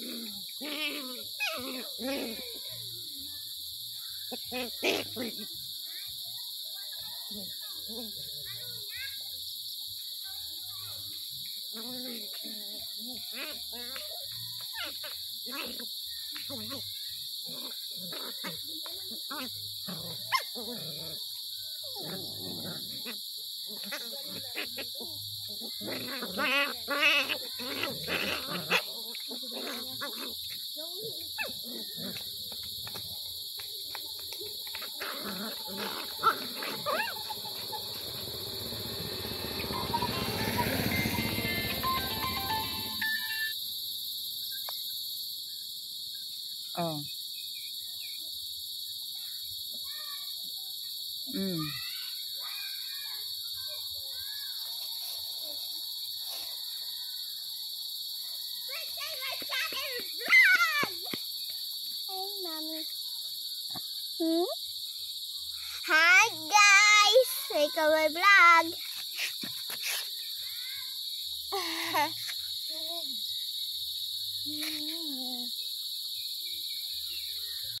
Wow. Oh. Mm. Hey, mommy. Hmm? Hi, guys! Welcome my vlog.